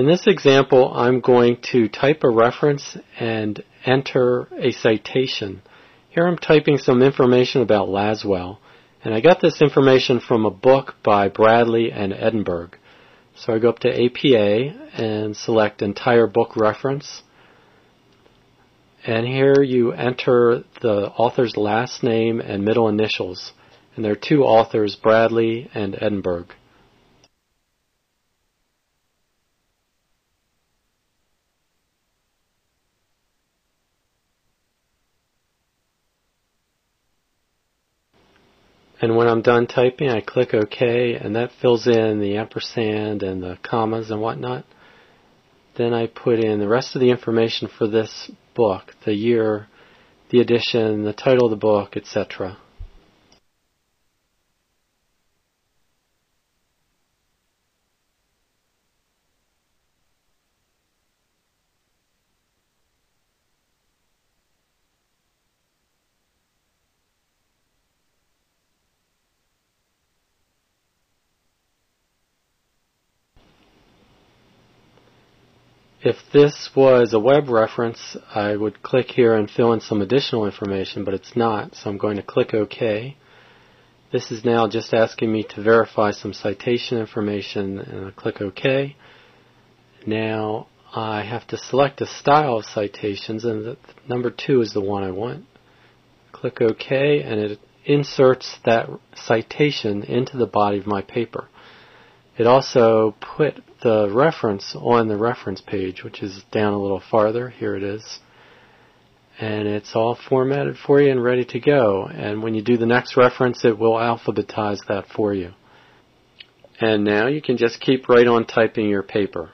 In this example, I'm going to type a reference and enter a citation. Here I'm typing some information about Laswell, and I got this information from a book by Bradley and Edinburgh. So I go up to APA and select entire book reference. And here you enter the author's last name and middle initials. And there are two authors, Bradley and Edinburgh. And when I'm done typing, I click OK, and that fills in the ampersand and the commas and whatnot. Then I put in the rest of the information for this book, the year, the edition, the title of the book, etc. If this was a web reference, I would click here and fill in some additional information, but it's not, so I'm going to click OK. This is now just asking me to verify some citation information, and I click OK. Now I have to select a style of citations, and the, number two is the one I want. Click OK, and it inserts that citation into the body of my paper. It also put the reference on the reference page, which is down a little farther. Here it is. And it's all formatted for you and ready to go. And when you do the next reference, it will alphabetize that for you. And now you can just keep right on typing your paper.